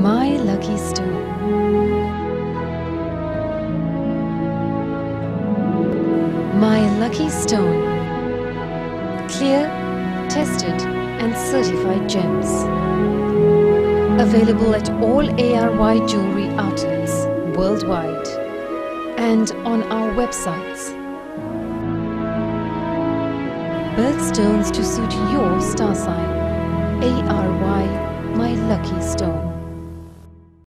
My lucky stone. My lucky stone. Clear, tested, and certified gems. Available at all ARY jewelry outlets worldwide and on our websites. Birthstones to suit your star sign.